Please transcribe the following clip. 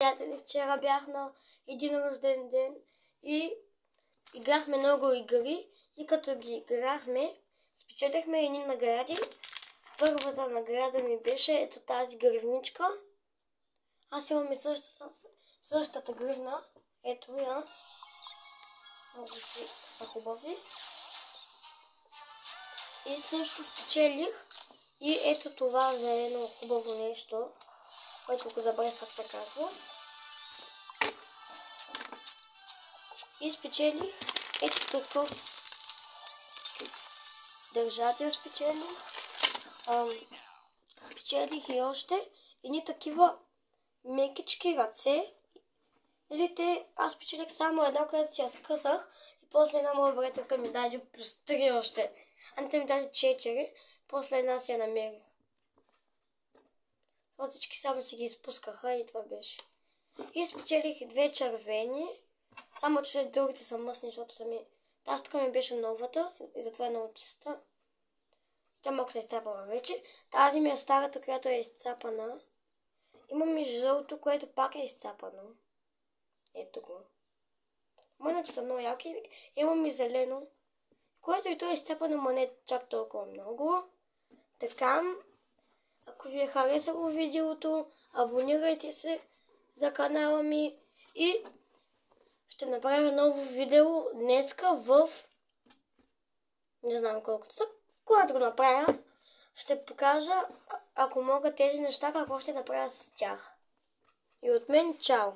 Приятели, вчера бях на един рожден ден и играхме много игри и като ги играхме, спечелихме едни награди. Първата награда ми беше ето тази гривничка. Аз имам и същата, същата гривна. Ето я. Много си са хубави. И също спечелих и ето това зелено хубаво нещо който го забравих как се казва. И спечелих ето такъв държател спечелих. И още едни такива мекички ръце. Или те, аз спечелих само една, която си я скъсах и после една моя приятелка ми даде плюс 3 още. Анта ми даде 4, после една си я намерих. Всички само си ги изпускаха и това беше. И спечелих две червени, само че другите са мъсни, защото са ми... Тази тук ми беше новата и затова е много чиста. Тя малко се е изцапала вече. Тази ми е старата, която е изцапана. Имам и жълто, което пак е изцапано. Ето го. Ма иначе са много яки. Имам и зелено, което и то е изцапано, но не чак толкова много. Така, ако ви е харесало видеото, абонирайте се за канала ми и ще направя ново видео днеска в не знам колко са. Когато го направя, ще покажа, ако мога тези неща, какво ще направя с тях. И от мен, чао!